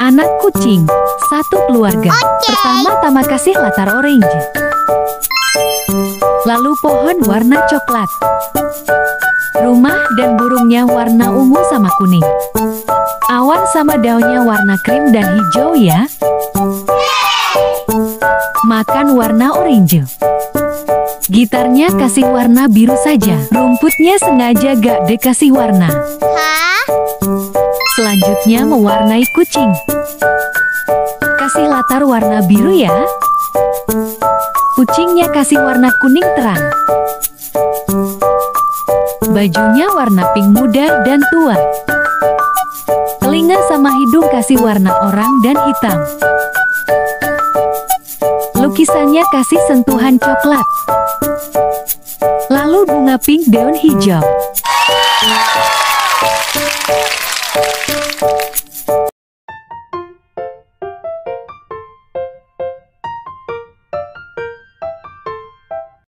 Anak kucing, satu keluarga. Pertama-tama kasih latar orange. Lalu pohon warna coklat. Rumah dan burungnya warna ungu sama kuning. Awan sama daunnya warna krim dan hijau ya. Makan warna orange. Gitarnya kasih warna biru saja. Rumputnya sengaja gak dikasih warna. Hah? Selanjutnya mewarnai kucing. Kasih latar warna biru ya. Kucingnya kasih warna kuning terang. Bajunya warna pink muda dan tua. Telinga sama hidung kasih warna orang dan hitam. Lukisannya kasih sentuhan coklat. Lalu bunga pink daun hijau.